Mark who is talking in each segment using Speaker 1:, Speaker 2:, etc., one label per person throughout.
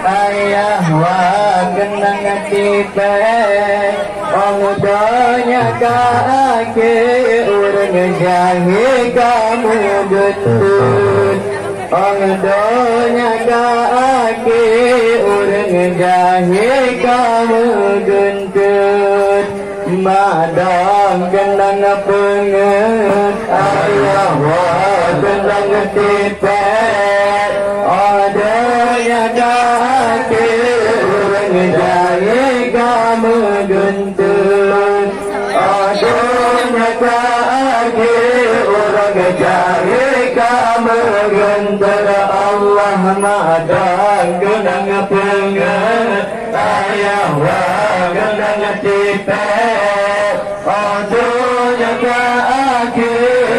Speaker 1: ayah wa kenang tipe Omudanya kaki urang jahe kamu getun Omudanya kaki urang jahe kamu gentun Madang kenang pengen ayah wa kenang tipe jahe kamu gentun Adanya kaki urang jahe kamu Allah madang kenang pengen ayah wa kenang tipe kaki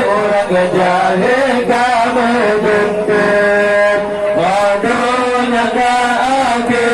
Speaker 1: urang jahe kamu Adanya kaki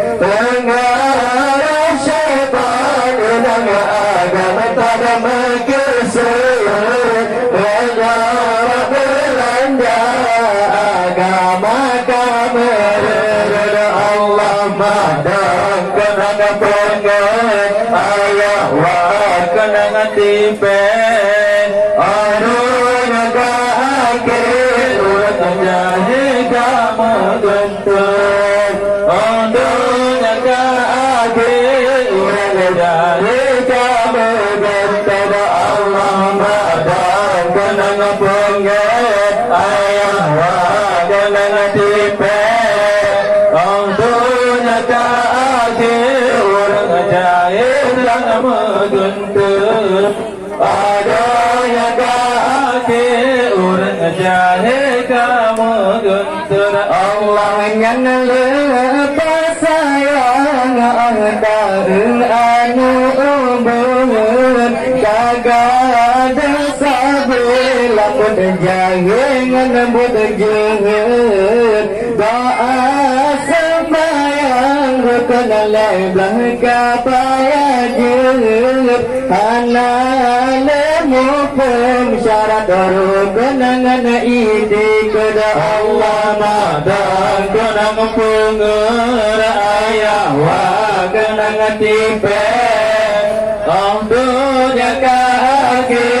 Speaker 1: madang kenang pengen ayah wa kenang tipe Arun kaki urut jahe kamu gentut Arun kaki urut jahe kamu gentut Allah madang kenang pengen ayah wa kamu gentut Adanya kaki urang jahe guntur Allah yang lepas sayang antara anu umbun desa bila pun jeher Doa sembayang kenalai belakang payah jeher Halal mupum syarat kenangan ide kepada Allah madang kenang pengar ayah wa kenangan tipe Amdunya kaki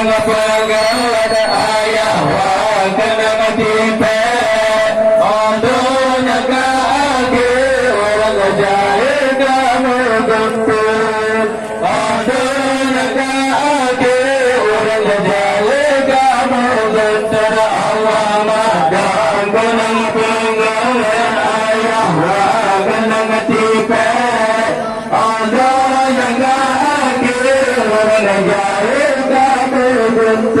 Speaker 1: Allah madang kenang kamu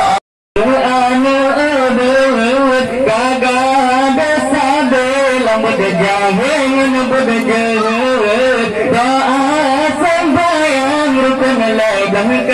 Speaker 1: también